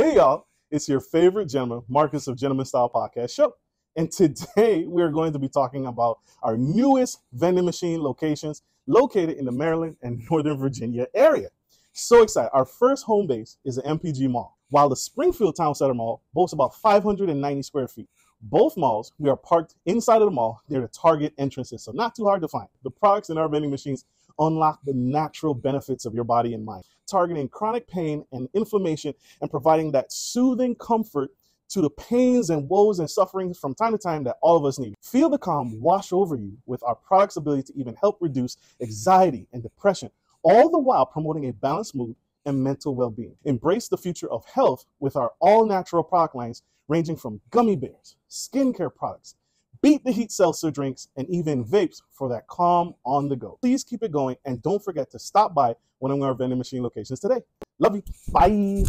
Hey, y'all, it's your favorite gentleman, Marcus of Gentleman Style Podcast Show. And today we're going to be talking about our newest vending machine locations located in the Maryland and Northern Virginia area. So excited. Our first home base is the MPG Mall, while the Springfield Town Center Mall boasts about 590 square feet. Both malls, we are parked inside of the mall near the Target entrances, so not too hard to find. The products in our vending machines unlock the natural benefits of your body and mind, targeting chronic pain and inflammation and providing that soothing comfort to the pains and woes and sufferings from time to time that all of us need. Feel the calm wash over you with our product's ability to even help reduce anxiety and depression, all the while promoting a balanced mood and mental well being. Embrace the future of health with our all natural product lines ranging from gummy bears, skincare products, beat the heat seltzer drinks, and even vapes for that calm on the go. Please keep it going and don't forget to stop by one of our vending machine locations today. Love you. Bye.